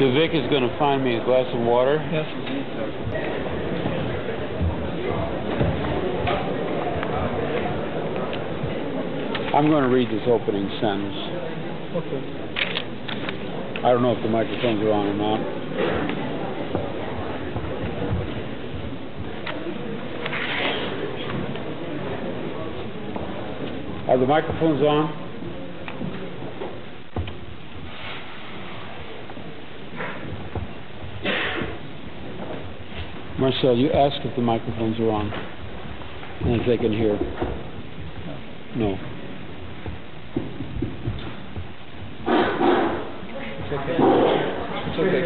DeVic is going to find me a glass of water. Yes. I'm going to read this opening sentence. Okay. I don't know if the microphones are on or not. Are the microphones on? Marcel, you ask if the microphones are on and if they can hear. No. It's okay. It's okay.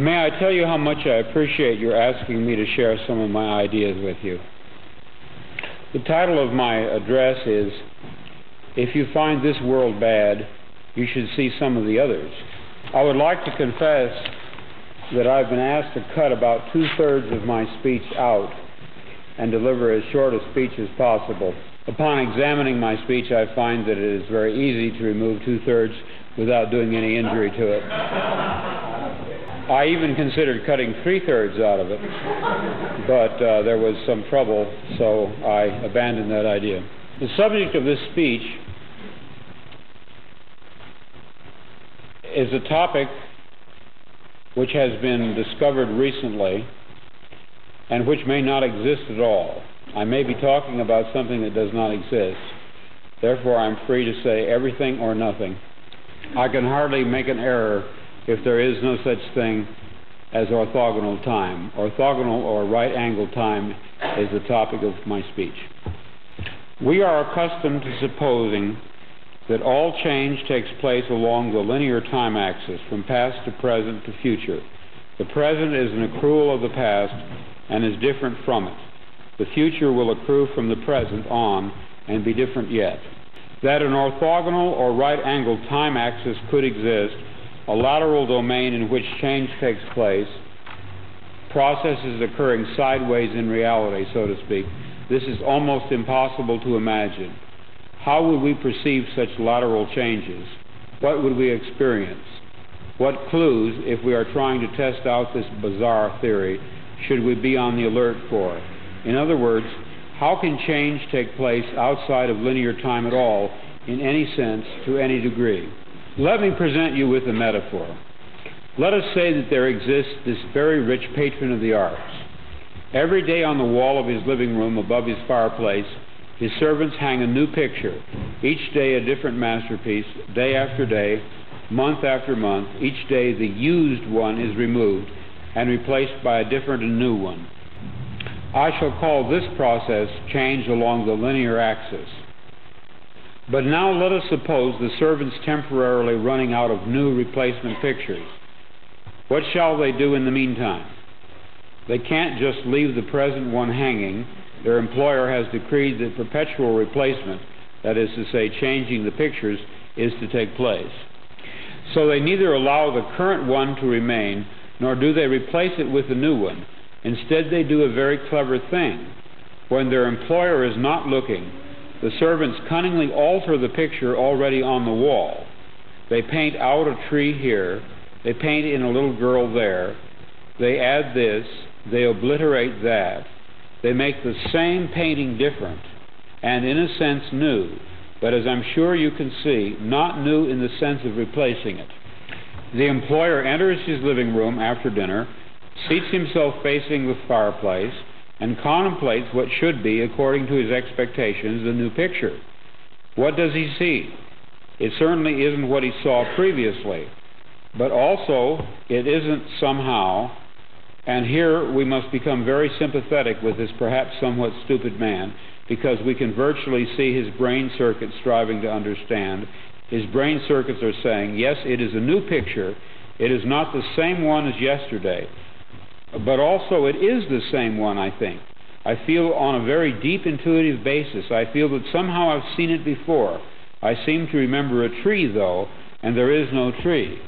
May I tell you how much I appreciate your asking me to share some of my ideas with you? The title of my address is If You Find This World Bad, You Should See Some of the Others. I would like to confess that I've been asked to cut about two thirds of my speech out and deliver as short a speech as possible. Upon examining my speech, I find that it is very easy to remove two thirds without doing any injury to it. I even considered cutting three thirds out of it, but uh, there was some trouble, so I abandoned that idea. The subject of this speech is a topic which has been discovered recently and which may not exist at all. I may be talking about something that does not exist. Therefore, I'm free to say everything or nothing. I can hardly make an error if there is no such thing as orthogonal time. Orthogonal or right angled time is the topic of my speech. We are accustomed to supposing that all change takes place along the linear time axis from past to present to future. The present is an accrual of the past and is different from it. The future will accrue from the present on and be different yet. That an orthogonal or right angled time axis could exist a lateral domain in which change takes place, processes occurring sideways in reality, so to speak. This is almost impossible to imagine. How would we perceive such lateral changes? What would we experience? What clues, if we are trying to test out this bizarre theory, should we be on the alert for? In other words, how can change take place outside of linear time at all, in any sense, to any degree? Let me present you with a metaphor. Let us say that there exists this very rich patron of the arts. Every day on the wall of his living room above his fireplace, his servants hang a new picture, each day a different masterpiece, day after day, month after month. Each day the used one is removed and replaced by a different and new one. I shall call this process change along the linear axis. But now let us suppose the servants temporarily running out of new replacement pictures. What shall they do in the meantime? They can't just leave the present one hanging. Their employer has decreed that perpetual replacement, that is to say, changing the pictures, is to take place. So they neither allow the current one to remain, nor do they replace it with a new one. Instead, they do a very clever thing. When their employer is not looking, the servants cunningly alter the picture already on the wall. They paint out a tree here, they paint in a little girl there, they add this, they obliterate that, they make the same painting different, and in a sense new, but as I'm sure you can see, not new in the sense of replacing it. The employer enters his living room after dinner, seats himself facing the fireplace, and contemplates what should be, according to his expectations, the new picture. What does he see? It certainly isn't what he saw previously, but also it isn't somehow, and here we must become very sympathetic with this perhaps somewhat stupid man, because we can virtually see his brain circuits striving to understand. His brain circuits are saying, yes, it is a new picture, it is not the same one as yesterday. But also, it is the same one, I think. I feel on a very deep intuitive basis. I feel that somehow I've seen it before. I seem to remember a tree, though, and there is no tree.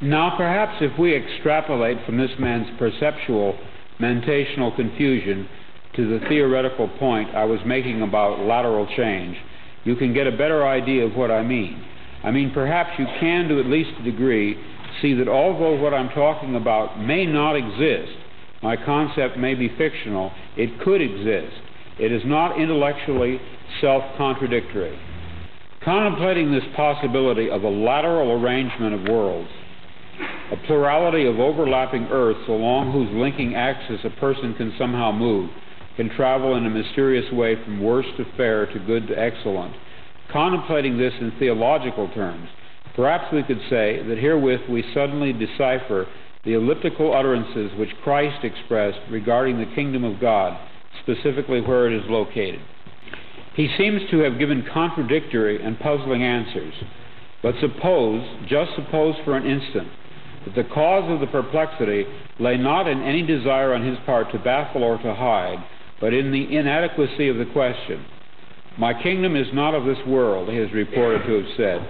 Now, perhaps if we extrapolate from this man's perceptual, mentational confusion to the theoretical point I was making about lateral change, you can get a better idea of what I mean. I mean, perhaps you can, to at least a degree, see that although what I'm talking about may not exist, my concept may be fictional, it could exist. It is not intellectually self contradictory. Contemplating this possibility of a lateral arrangement of worlds, a plurality of overlapping Earths along whose linking axis a person can somehow move, can travel in a mysterious way from worse to fair to good to excellent. Contemplating this in theological terms, perhaps we could say that herewith we suddenly decipher the elliptical utterances which Christ expressed regarding the kingdom of God, specifically where it is located. He seems to have given contradictory and puzzling answers. But suppose, just suppose for an instant, that the cause of the perplexity lay not in any desire on his part to baffle or to hide, but in the inadequacy of the question. My kingdom is not of this world, he is reported to have said.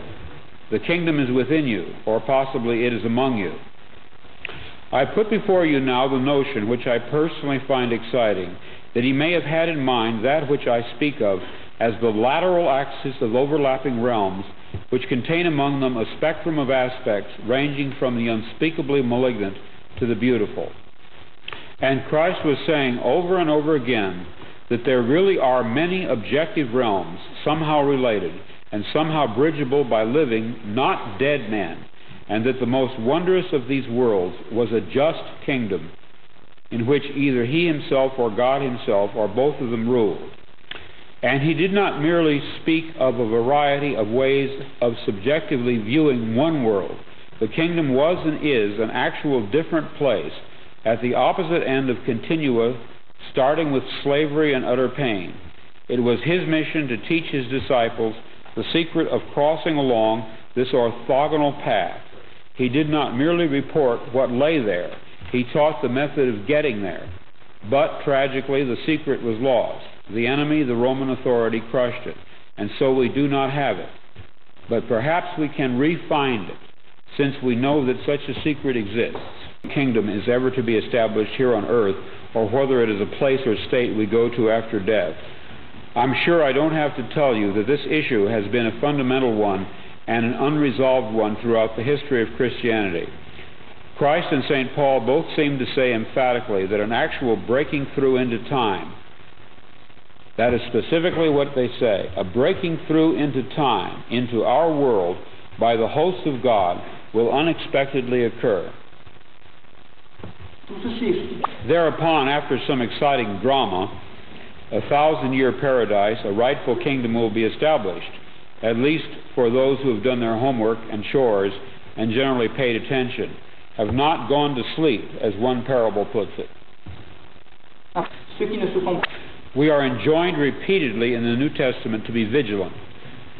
The kingdom is within you, or possibly it is among you. I put before you now the notion, which I personally find exciting, that he may have had in mind that which I speak of as the lateral axis of overlapping realms, which contain among them a spectrum of aspects ranging from the unspeakably malignant to the beautiful. And Christ was saying over and over again that there really are many objective realms, somehow related, and somehow bridgeable by living, not dead men, and that the most wondrous of these worlds was a just kingdom in which either he himself or God himself or both of them ruled. And he did not merely speak of a variety of ways of subjectively viewing one world. The kingdom was and is an actual different place at the opposite end of continua, starting with slavery and utter pain. It was his mission to teach his disciples the secret of crossing along this orthogonal path. He did not merely report what lay there, he taught the method of getting there. But tragically, the secret was lost. The enemy, the Roman authority, crushed it, and so we do not have it. But perhaps we can re-find it, since we know that such a secret exists. The Kingdom is ever to be established here on earth, or whether it is a place or state we go to after death. I'm sure I don't have to tell you that this issue has been a fundamental one and an unresolved one throughout the history of Christianity. Christ and St. Paul both seem to say emphatically that an actual breaking through into time, that is specifically what they say, a breaking through into time, into our world, by the host of God, will unexpectedly occur. Thereupon, after some exciting drama, a thousand year paradise, a rightful kingdom will be established, at least for those who have done their homework and chores and generally paid attention have not gone to sleep, as one parable puts it. We are enjoined repeatedly in the New Testament to be vigilant,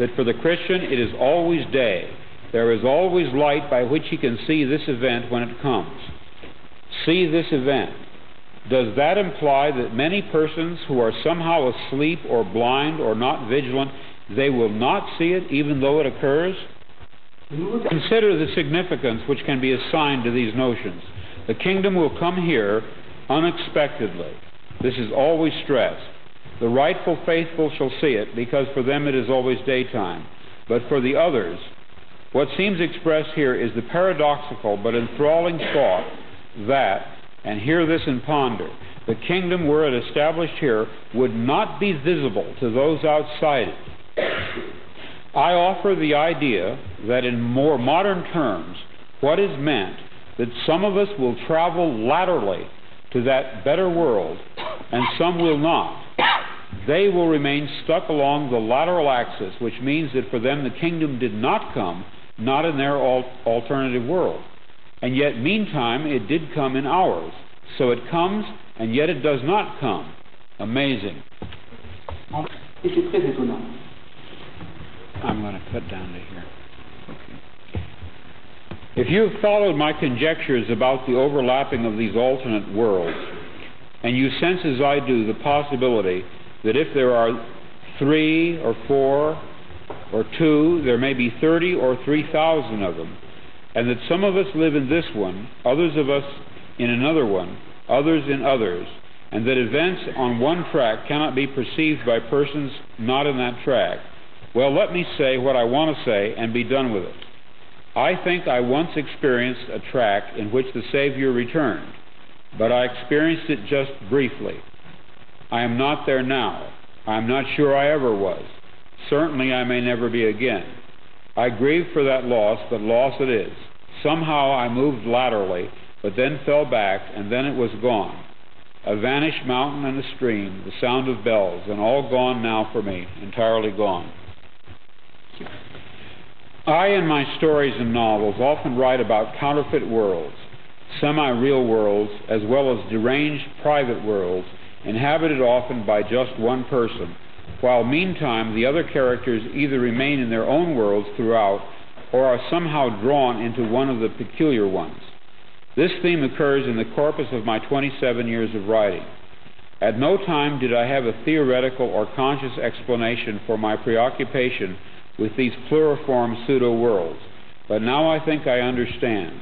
that for the Christian it is always day. There is always light by which he can see this event when it comes. See this event. Does that imply that many persons who are somehow asleep or blind or not vigilant, they will not see it even though it occurs? Consider the significance which can be assigned to these notions. The kingdom will come here unexpectedly. This is always stressed. The rightful faithful shall see it, because for them it is always daytime. But for the others, what seems expressed here is the paradoxical but enthralling thought that, and hear this and ponder, the kingdom, were it established here, would not be visible to those outside it. I offer the idea that in more modern terms, what is meant that some of us will travel laterally to that better world and some will not. They will remain stuck along the lateral axis, which means that for them the kingdom did not come, not in their alternative world. And yet, meantime, it did come in ours. So it comes, and yet it does not come. Amazing. I'm going to cut down to here. If you have followed my conjectures about the overlapping of these alternate worlds, and you sense as I do the possibility that if there are three or four or two, there may be 30 or 3,000 of them, and that some of us live in this one, others of us in another one, others in others, and that events on one track cannot be perceived by persons not in that track, Well, let me say what I want to say and be done with it. I think I once experienced a track in which the Savior returned, but I experienced it just briefly. I am not there now. I am not sure I ever was. Certainly I may never be again. I grieve for that loss, but loss it is. Somehow I moved laterally, but then fell back, and then it was gone. A vanished mountain and a stream, the sound of bells, and all gone now for me, entirely gone. I, in my stories and novels, often write about counterfeit worlds, semi real worlds, as well as deranged private worlds, inhabited often by just one person, while meantime the other characters either remain in their own worlds throughout or are somehow drawn into one of the peculiar ones. This theme occurs in the corpus of my 27 years of writing. At no time did I have a theoretical or conscious explanation for my preoccupation with these pluriform pseudo worlds, but now I think I understand.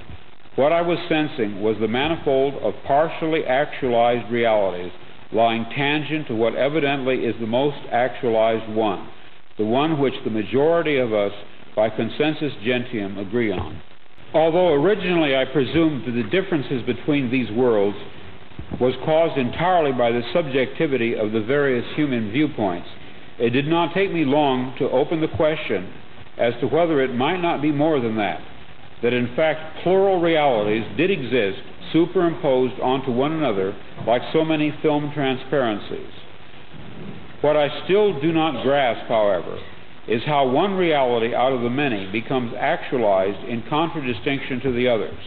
What I was sensing was the manifold of partially actualized realities lying tangent to what evidently is the most actualized one, the one which the majority of us, by consensus gentium, agree on. Although originally I presumed that the differences between these worlds was caused entirely by the subjectivity of the various human viewpoints, it did not take me long to open the question as to whether it might not be more than that, that in fact plural realities did exist superimposed onto one another like so many film transparencies. What I still do not grasp, however, is how one reality out of the many becomes actualized in contradistinction to the others.